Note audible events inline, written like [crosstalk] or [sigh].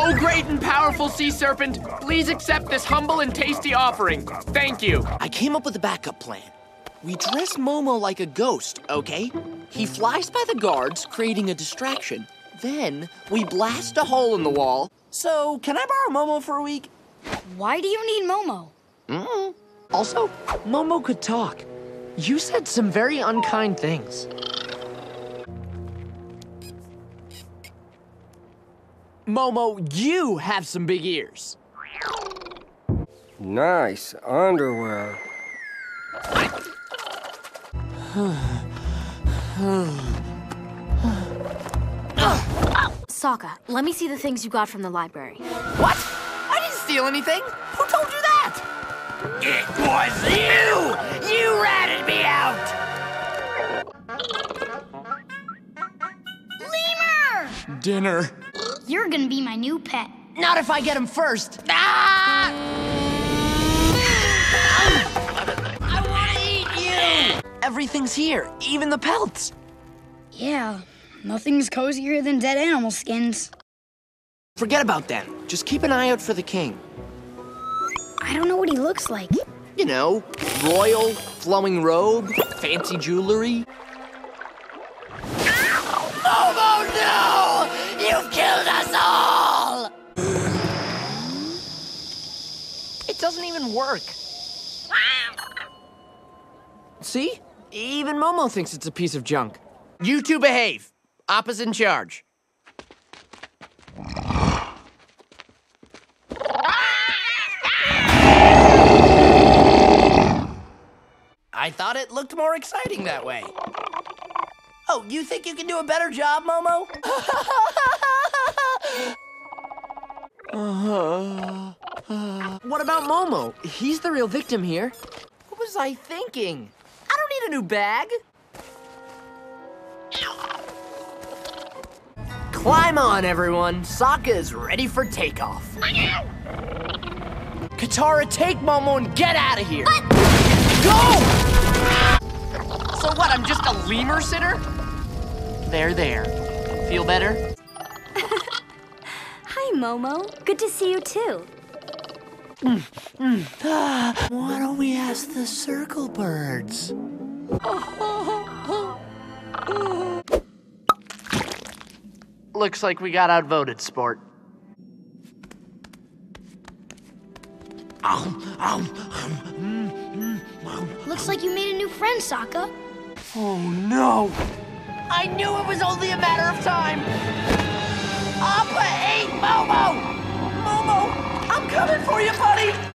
Oh, great and powerful sea serpent, please accept this humble and tasty offering. Thank you. I came up with a backup plan. We dress Momo like a ghost, okay? He flies by the guards, creating a distraction. Then we blast a hole in the wall. So, can I borrow Momo for a week? Why do you need Momo? Mm. Also, Momo could talk. You said some very unkind things. Momo, you have some big ears. Nice underwear. Sokka, let me see the things you got from the library. What? I didn't steal anything. Who told you that? It was you! You ratted me out! Lemur! Dinner. You're gonna be my new pet. Not if I get him first. Ah! [sighs] I want to eat you! Everything's here, even the pelts. Yeah, nothing's cozier than dead animal skins. Forget about them. Just keep an eye out for the king. I don't know what he looks like. You know, royal, flowing robe, fancy jewelry. It doesn't even work. See? Even Momo thinks it's a piece of junk. You two behave. Appa's in charge. I thought it looked more exciting that way. Oh, you think you can do a better job, Momo? [laughs] [laughs] [sighs] what about Momo? He's the real victim here. What was I thinking? I don't need a new bag. Climb on, everyone. Sokka is ready for takeoff. Katara, take Momo and get out of here. Go! So what, I'm just a lemur sitter? There, there. Feel better? [laughs] Hi, Momo. Good to see you too. Why don't we ask the circle birds? Looks like we got outvoted, sport. Um, mm, mm, Looks like you made a new friend, Sokka. Oh no! I knew it was only a matter of time! For you, buddy!